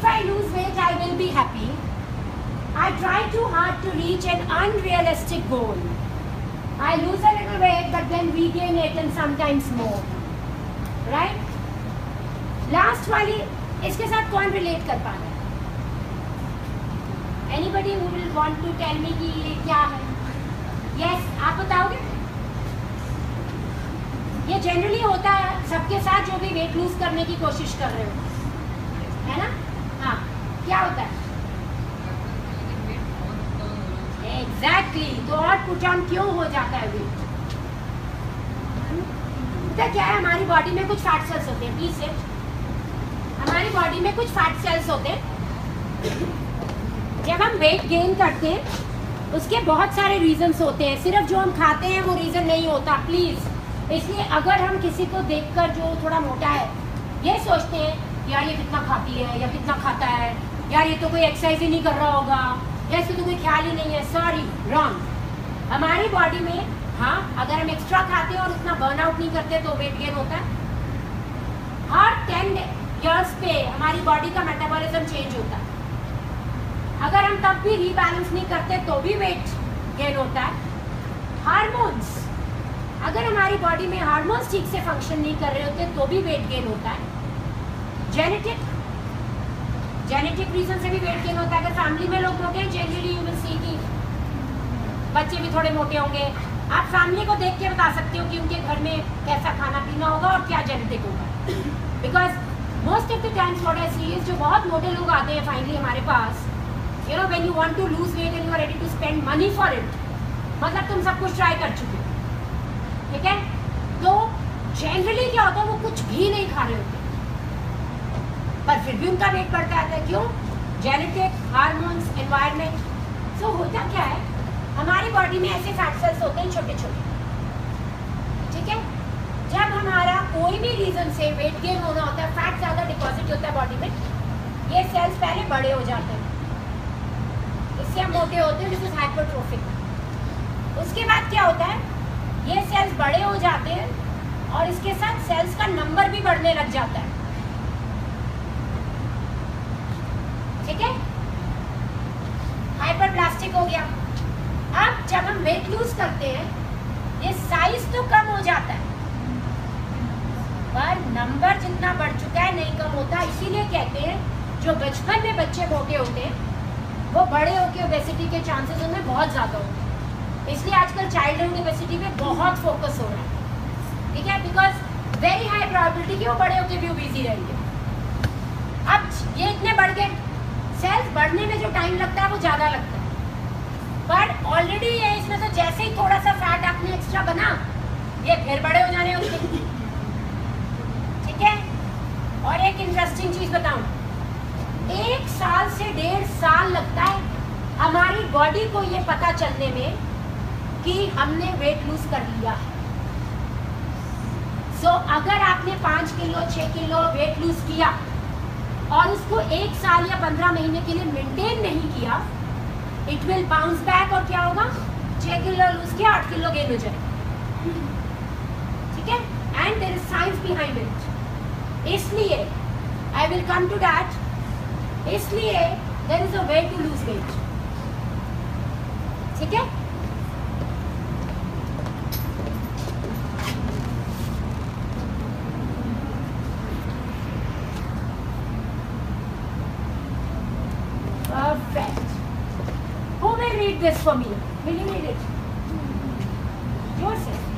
If I lose weight, I will be happy. I try too hard to reach an unrealistic goal. I lose a little weight, but then regain it and sometimes more. Right? Last wali, इसके साथ कौन relate कर पा रहा है? Anybody who will want to tell me कि ये क्या है? Yes, आप बताओगे? ये जनरली होता है सबके साथ जो भी वेट लूज करने की कोशिश कर रहे हो है ना हाँ क्या होता है? एग्जैक्टली. तो पुट ऑन क्यों हो जाता है वेट क्या है, हमारी बॉडी में कुछ फैट सेल्स होते हैं हमारी बॉडी में कुछ फैट सेल्स होते हैं। जब हम वेट गेन करते हैं, उसके बहुत सारे रीजंस होते हैं। सिर्फ़ जो हम खाते हैं, वो रीजन नहीं होता प्लीज़ इसलिए अगर हम किसी को देखकर जो थोड़ा मोटा हैं यार ये कितना खाती है, या कितना खाता है? यार ये तो कोई एक्सरसाइज ही नहीं कर रहा होगा। या इसको तो कोई ख्याल ही नहीं है। सॉरी रॉन्ग हमारी बॉडी में हाँ अगर हम एक्स्ट्रा खाते हैं और उतना बर्न आउट नहीं करते तो वेट गेन होता है। हर टेन ईयर्स पे हमारी बॉडी का मेटाबॉलिज्म चेंज होता है। अगर हम तब भी रीबैलेंस नहीं करते तो भी वेट गेन होता है। हार्मोन्स अगर हमारी बॉडी में हार्मोन्स ठीक से फ़ंक्शन नहीं कर रहे होते तो भी वेट गेन होता है। जेनेटिक जेनेटिक रीजन से भी वेट गेन होता है। अगर फैमिली में लोग मोटे हैं जनरली यू विल सी की बच्चे भी थोड़े मोटे होंगे। आप फैमिली को देख के बता सकते हो कि उनके घर में कैसा खाना पीना होगा और क्या जेनेटिक होगा। Because most of the times what I जो बहुत मोटे लोग आते हैं फाइनली हमारे पास you know when you want to lose weight and you are ready to spend money for it मतलब तुम सब कुछ ट्राई कर चुके हो। ठीक है? तो जनरली क्या होता है, वो कुछ भी नहीं खा रहे होते। पर फिर भी उनका वेट बढ़ता आता है। क्यों? जेनेटिक हार्मोन्स एनवायरमेंट सो होता क्या है? हमारी बॉडी में ऐसे फैट सेल्स होते हैं छोटे छोटे ठीक है? जब हमारा कोई भी रीजन से वेट गेन होना होता है फैट ज़्यादा डिपॉजिट होता है बॉडी में, ये सेल्स पहले बड़े हो जाते हैं। इससे हम मोटे होते हैं दिस हाइपोट्रोफिक उसके बाद क्या होता है? ये सेल्स बड़े हो जाते हैं और इसके साथ सेल्स का नंबर भी बढ़ने लग जाता है ठीक है हाइपरप्लास्टिक हो गया। अब जब हम वेट लूज करते हैं, ये साइज़ तो कम हो जाता है। पर नंबर जितना बढ़ चुका है, नहीं कम होता। इसीलिए कहते हैं, जो बचपन में बच्चे मोटे होते हैं, वो बड़े होके ओबेसिटी के चांसेस उनमें बहुत ज़्यादा होते हैं। इसलिए आजकल चाइल्डहुड ओबेसिटी पे बहुत फोकस हो रहा है। ठीक है? बिकॉज़ वेरी हाई प्रोबेबिलिटी कि वो बड़े होकर भी बिज़ी रहेंगे। अब ये इतने बढ़ गए। सेल्स बढ़ने में जो टाइम लगता है, वो ज़्यादा लगता है। ऑलरेडी ये इसमें से जैसे ही थोड़ा सा फैट आपने एक्स्ट्रा बना ये फिर बड़े हो जाने उसके ठीक है? और एक इंटरेस्टिंग चीज़ बताऊँ। एक साल से डेढ़ साल लगता है हमारी बॉडी को ये पता चलने में कि हमने वेट लूज कर लिया है। सो so, अगर आपने पाँच किलो छह किलो वेट लूज किया और उसको एक साल या पंद्रह महीने के लिए मेंटेन नहीं किया इट विल बाउंस बैक और क्या होगा? छह किलो लूज किया, आठ किलो गेन हो जाए ठीक है? And there is science behind it इसलिए I will come to that इसलिए there is a way to lose weight ठीक है? This for me. Will you read it? Yourself.